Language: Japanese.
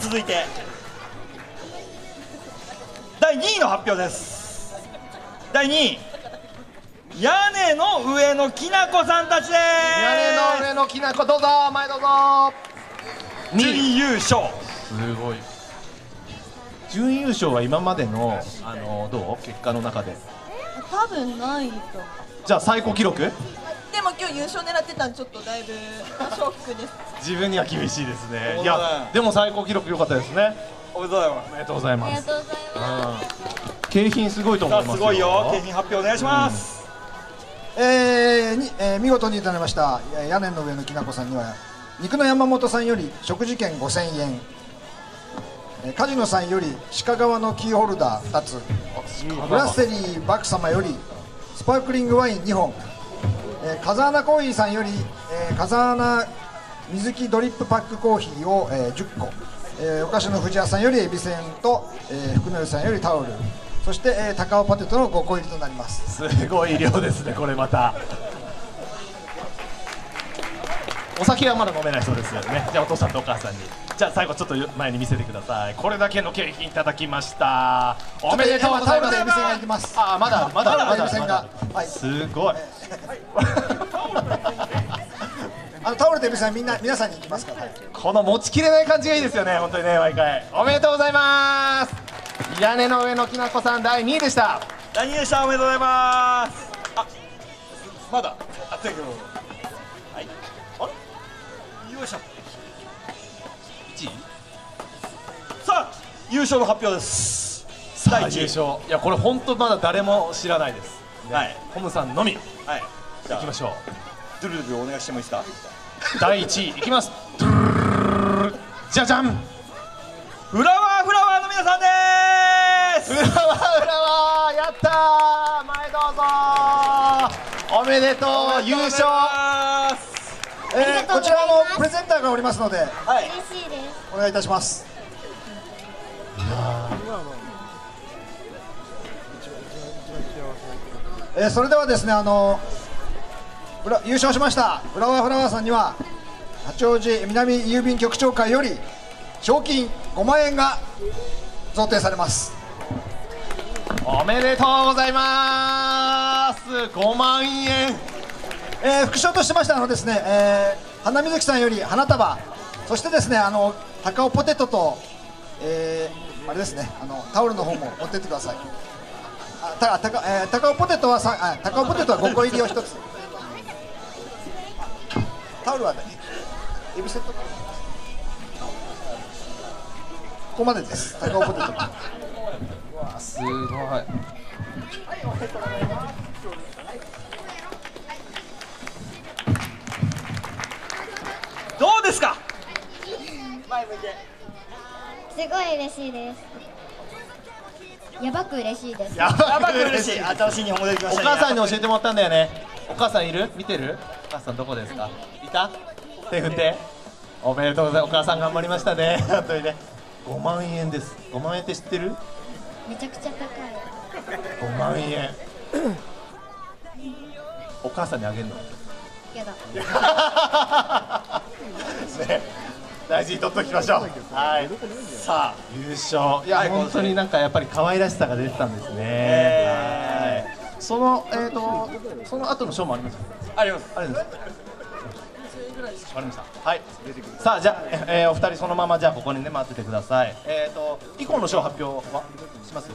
続いて。第2位の発表です。第2位。屋根の上のきなこさんたちです。屋根の上のきなこどうぞ。前どうぞ。準優勝。すごい。準優勝は今までのあのどう？結果の中で。多分ないと。じゃあ最高記録今日優勝狙ってたんちょっとだいぶショックです。自分には厳しいですね。いやでも最高記録良かったですね。おめでとうございまおめでとうございます。とうございまうん。景品すごいと思いますすごいよ。景品発表お願いします、えーにえー見事にいただきました。えー屋根の上のきなこさんには肉の山本さんより食事券5000円。えーカジノさんより鹿革のキーホルダー2つ。ブラッセリーバック様よりスパークリングワイン2本、えー風穴コーヒーさんより、えー風穴水木ドリップパックコーヒーを、えー10個、えーお菓子の藤屋さんよりエビせんと、えー福の湯さんよりタオルそして、えー高尾ポテトの5個入りとなります。すごい量ですねこれまた。お酒はまだ飲めないそうですよね。じゃあお父さんとお母さんに。じゃあ最後ちょっと前に見せてください。これだけの景品いただきました。おめでとうございます。タオルでエビせんがいきます。あまだまだまだエビせんがはい。すごい。あのタオルでエビせんはみんな皆さんに行きますから。この持ちきれない感じがいいですよね本当にね毎回。おめでとうございます。屋根の上のきなこさん第2位でした。何でした。おめでとうございます。あまだ。熱いけど。はい。あれ？よいしょ。1位？さあ優勝の発表です。さあ優勝。いやこれ本当まだ誰も知らないです。はい。ホムさんのみ。はい。じゃあ。いきましょう。ドゥルドゥルお願いしてもいいですか？第1位いきます。じゃじゃん。フラワーフラワーの皆さんです。フラワーフラワーやったー。前どうぞおめでとう。優勝。えーこちらもプレゼンターがおりますのではい。嬉しい。ですお願いいたします。えーそれではですねあのフラ優勝しました。フラワーフラワーさんには八王子南郵便局長会より賞金5万円が贈呈されます。おめでとうございます。5万円。えー副賞としましてあのですね、えー花水木さんより花束。そしてですねあの高尾ポテトと、えーあれですねあのタオルの方も持ってってください。あたたか、えー高尾ポテトはさあ高尾ポテトは5個入りを1つタオルはねエビセット。ここまでです。高尾ポテト。がすごい。どうですか？すごい嬉しいです。やばく嬉しいです。ややばく嬉しい。新しい日本語できまおしたね母さんに教えてもらったんだよね。お母さんいる？見てる？お母さんどこですか？いた？手振っておめでとうございますお母さん頑張りましたね本当にね5万円です5万円って知ってる？めちゃくちゃ高い。5万円お母さんにあげるの？けど。ね、大事に取っておきましょう。はい。さあ、優勝。いや、はい本当になんかやっぱり可愛らしさが出てたんですね。はい。その、えっ、と、その後の賞もあります。ありますあります。わかりました。はい。さあ、じゃあ、えーお二人そのままじゃあここにね待っててください。えっ、と以降の賞発表はします？